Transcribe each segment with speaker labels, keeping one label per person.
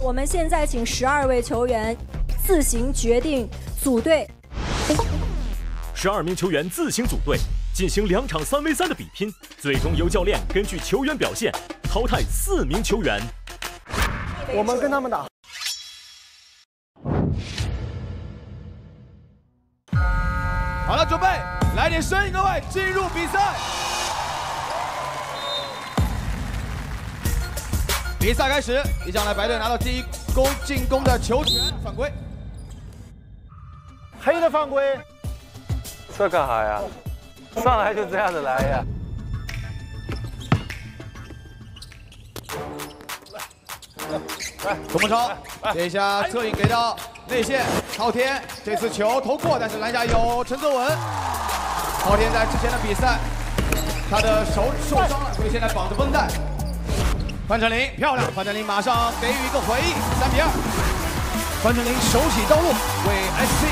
Speaker 1: 我们现在请十二位球员自行决定组队。
Speaker 2: 十二名球员自行组队，进行两场三 v 三的比拼，最终由教练根据球员表现淘汰四名球员。
Speaker 3: 我们跟他们打。
Speaker 4: 好了，准备，来点声音，各位，进入比赛。比赛开始，一上来白队拿到第一攻进攻的球权，犯规。
Speaker 3: 黑的犯规。
Speaker 5: 这干啥呀？上来就这样子来呀？
Speaker 4: 来，董梦超，这一下侧影给到内线，昊天这次球投过，但是篮下有陈泽文。昊天在之前的比赛，他的手受伤了，所以现在绑着绷带。范丞丞漂亮，范丞丞马上给予一个回应，三比二。范丞丞手起刀落，为 SC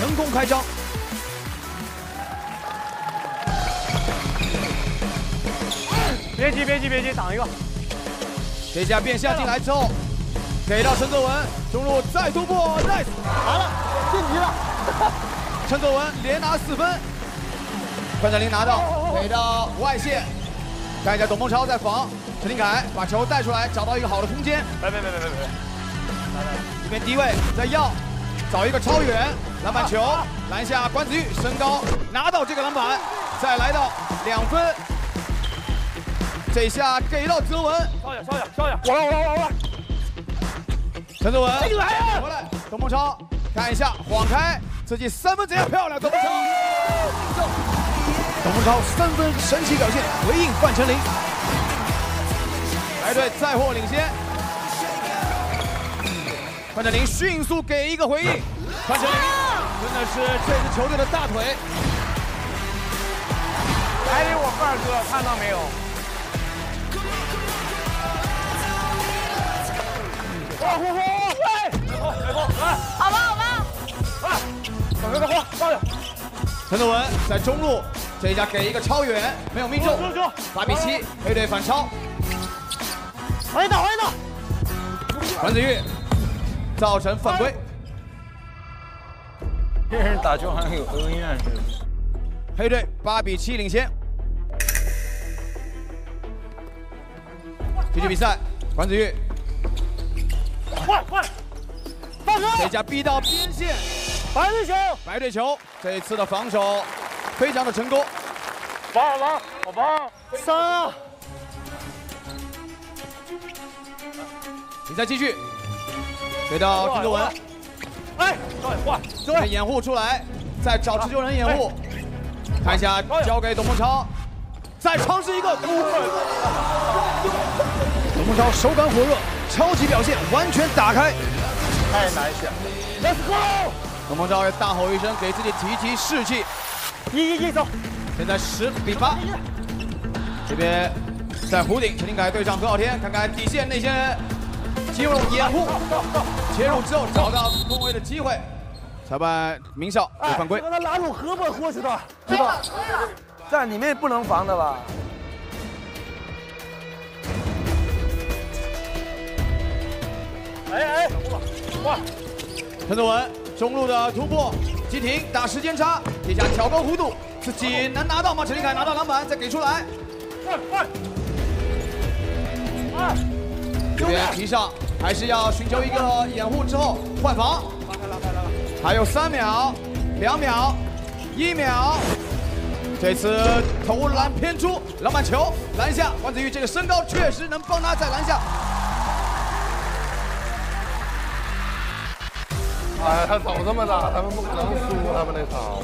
Speaker 4: 成功开张。
Speaker 3: 别急，别急，别急，挡一个。
Speaker 4: 这下变向进来之后，给到陈泽文，中路再突破，nice，
Speaker 3: 完了，晋级了。
Speaker 4: 陈泽文连拿四分，范丞丞拿到，给到外线，看一下董梦超在防，陈林凯把球带出来，找到一个好的空间，
Speaker 5: 别别别别别别，
Speaker 4: 这边低位在要，找一个超远篮板球，篮下关子玉身高拿到这个篮板，再来到两分。这下给到泽文，
Speaker 5: 稍远稍远稍远，我来我来我来，
Speaker 4: 陈泽文，
Speaker 3: 进来啊！
Speaker 4: 回来，董梦超，看一下晃开自己三分怎样漂亮，董梦超，董梦超三分神奇表现，回应范丞丞，白队再获领先，范丞丞迅速给一个回应，范丞丞真的是这支球队的大腿，
Speaker 5: 还有我范哥，看到没有？
Speaker 3: 哇呼呼！
Speaker 6: 好吧好吧，
Speaker 5: 来，小哥哥晃上去。
Speaker 4: 陈德文在中路，这一下给一个超远，没有命中，八比七，黑队反超。
Speaker 3: 回打回打！
Speaker 4: 关子玉造成犯规，
Speaker 5: 这人打球好像有恩怨似的。
Speaker 4: 黑队八比七领先。继续比赛，管子玉
Speaker 3: 换换，放手！
Speaker 4: 这下逼到边线，
Speaker 3: 白队球，
Speaker 4: 白队球，这一次的防守非常的成功。
Speaker 5: 棒好棒，好棒！
Speaker 3: 三
Speaker 4: 比赛继续，给到陈泽文，
Speaker 5: 哎，稍微换，
Speaker 4: 这边掩护出来，再找持球人掩护，看一下交给董梦超，再尝试一个。董梦超手感火热，超级表现，完全打开。
Speaker 5: 太难了。
Speaker 3: Let's go！
Speaker 4: 董梦超也大吼一声，给自己提提士气。
Speaker 3: 一一一走，
Speaker 4: 现在十比八，这边在弧顶，陈林凯对上何昊天，看看底线那些人进入掩护，切入之后找到空位的机会，裁判鸣哨有犯规。
Speaker 3: 让他拉住胳膊过去的，知道？
Speaker 5: 在里面不能防的吧？
Speaker 3: 哎哎，哇！
Speaker 4: 陈泽文中路的突破，急停打时间差，这下挑高弧度，自己能拿到吗？陈林凯拿到篮板，再给出来，
Speaker 3: 换换！哎，
Speaker 4: 这边提上，还是要寻求一个掩护之后换防。
Speaker 3: 拉开拉开拉开！
Speaker 4: 还有三秒、两秒、一秒。这次投篮偏出，篮板球篮下，关子玉这个身高确实能帮他在篮下。
Speaker 5: 哎，他走这么大，他们不可能输他们那场。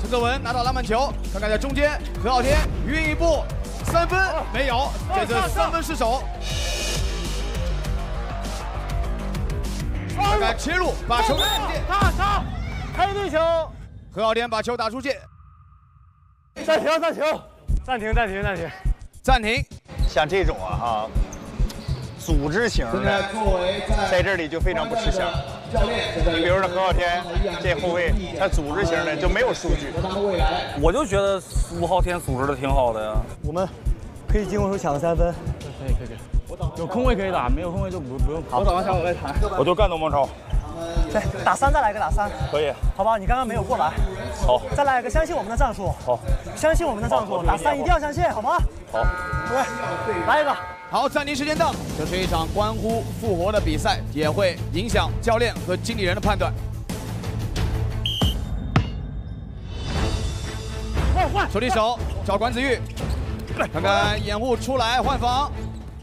Speaker 4: 陈泽文拿到篮板球，看看在中间，何昊天运一步，三分没有，这次三分失手。切入，把球给电。
Speaker 3: 打打，开对球，
Speaker 4: 何浩天把球打出界，
Speaker 3: 暂停暂停暂停暂停暂停。
Speaker 4: 暂停。
Speaker 7: 像这种啊哈，组织型的，在这里就非常不吃香。你比如说何浩天这后卫，他组织型的就没有数据。
Speaker 5: 我就觉得吴昊天组织的挺好的呀。
Speaker 3: 我们可以进攻手抢三分。可以可以可以，有空位可以打，没有空位就不不用。
Speaker 7: 我打完枪我再谈。我就干董梦超。
Speaker 3: 对，打三再来一个打三。
Speaker 7: 可以。
Speaker 3: 好吧，你刚刚没有过来。
Speaker 7: 好。
Speaker 3: 再来一个，相信我们的战术。
Speaker 7: 好。
Speaker 3: 相信我们的战术，打三一定要相信，好吗？
Speaker 7: 好。
Speaker 3: 对，来一个。
Speaker 4: 好，暂停时间到。这是一场关乎复活的比赛，也会影响教练和经理人的判断。
Speaker 3: 换换。
Speaker 4: 手递手找管子玉，看看掩护出来换防，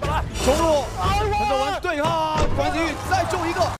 Speaker 4: 中路，陈泽文对抗管子玉，再中一个。